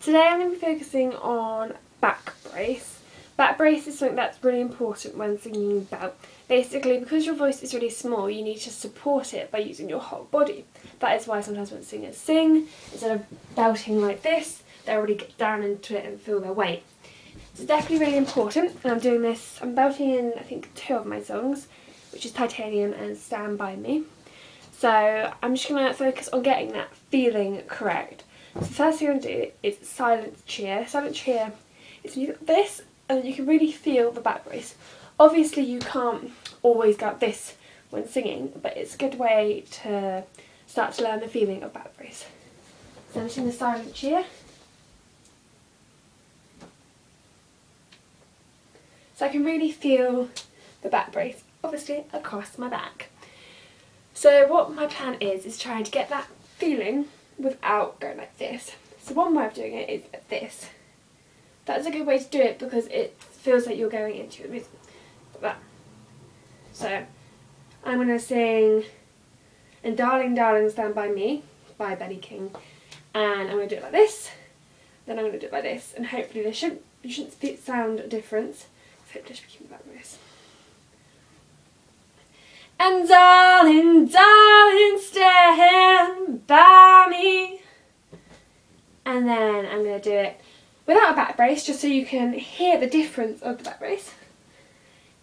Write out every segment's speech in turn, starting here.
Today I'm going to be focusing on back brace. Back brace is something that's really important when singing belt. Basically, because your voice is really small, you need to support it by using your whole body. That is why sometimes when singers sing, instead of belting like this, they already get down into it and feel their weight. It's definitely really important, and I'm doing this, I'm belting in, I think, two of my songs, which is Titanium and Stand By Me. So I'm just going to focus on getting that feeling correct. So the first thing I'm going to do is silent cheer. Silent cheer is when you got this, and you can really feel the back brace. Obviously you can't always like this when singing, but it's a good way to start to learn the feeling of back brace. So I'm just in the silent cheer. So I can really feel the back brace, obviously across my back. So what my plan is, is trying to get that feeling without going like this. So one way of doing it is this. That's a good way to do it because it feels like you're going into it with that. So I'm going to sing And Darling Darling Stand By Me by Benny King and I'm going to do it like this then I'm going to do it like this and hopefully there shouldn't, you shouldn't sound a difference hopefully I should be keeping that this. And darling, darling, stand by me. And then I'm going to do it without a back brace, just so you can hear the difference of the back brace.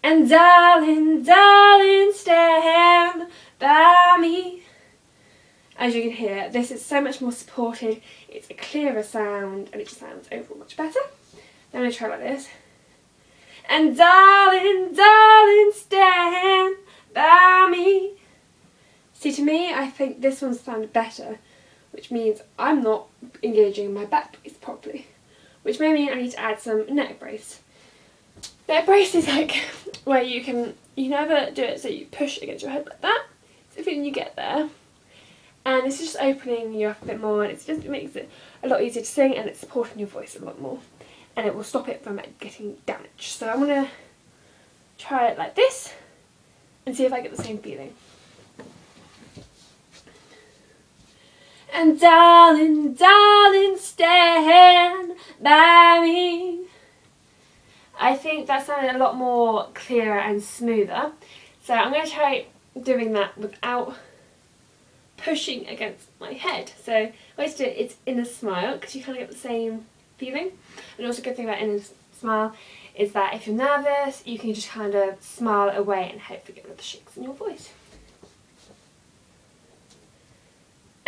And darling, darling, stand by me. As you can hear, this is so much more supported, it's a clearer sound, and it just sounds overall much better. Then to try like this. And darling, darling, stand me, I think this one sounded better, which means I'm not engaging my back brace properly, which may mean I need to add some neck brace. Neck brace is like where you can, you never do it so you push against your head like that. So when you get there, and it's just opening you up a bit more and it just makes it a lot easier to sing and it's supporting your voice a lot more and it will stop it from getting damaged. So I'm going to try it like this and see if I get the same feeling. And darling, darling, stand by me. I think that sounded a lot more clearer and smoother. So I'm going to try doing that without pushing against my head. So I always do it, it's in a smile because you kind of get the same feeling. And also a good thing about inner smile is that if you're nervous, you can just kind of smile away and hopefully get rid of the shakes in your voice.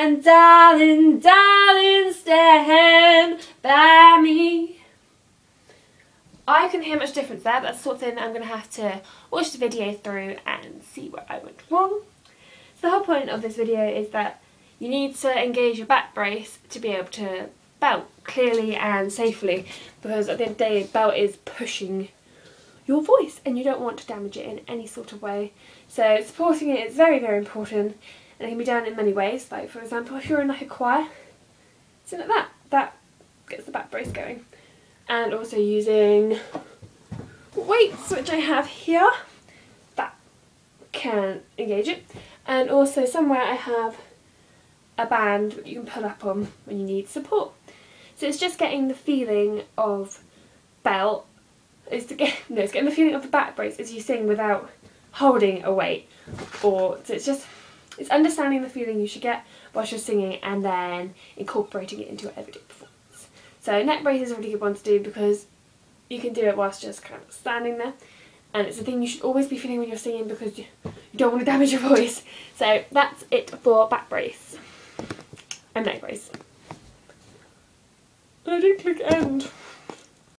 And darling, darling, stand by me. I can hear much difference there, but that's the sort of thing that I'm going to have to watch the video through and see where I went wrong. So the whole point of this video is that you need to engage your back brace to be able to belt clearly and safely because at the end of the day belt is pushing your voice and you don't want to damage it in any sort of way. So supporting it is very very important and it can be done in many ways like for example if you're in like a choir, something like that, that gets the back brace going. And also using weights which I have here that can engage it and also somewhere I have a band that you can pull up on when you need support. So it's just getting the feeling of belt, is to get no, it's getting the feeling of the back brace as you sing without holding a weight. Or so it's just it's understanding the feeling you should get whilst you're singing and then incorporating it into your everyday performance. So neck brace is a really good one to do because you can do it whilst just kind of standing there. And it's a thing you should always be feeling when you're singing because you, you don't want to damage your voice. So that's it for back brace and neck brace. I didn't click end.